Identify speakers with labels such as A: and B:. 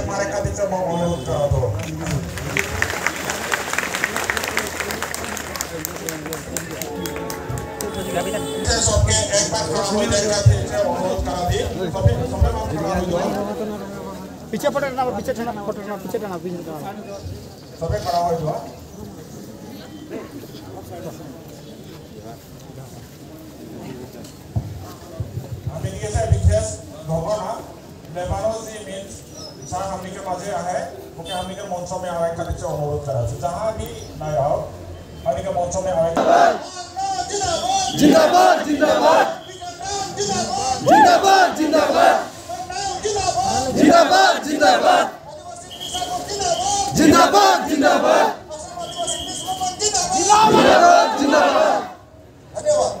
A: yang mereka bisa memohonkan Tuhan. ভগৱান जी means sir हमनी के मज़े है मुके हमनी के मंच में आवे खातिर से अनुरोध करा छै जहाँ भी ना रहो हमनी के मंच में आवे
B: जिंदाबाद जिंदाबाद। जिंदाबाद जिंदाबाद। जिंदाबाद जिंदाबाद। जिंदाबाद जिंदाबाद। जिंदाबाद जिंदाबाद।
A: धन्यवाद।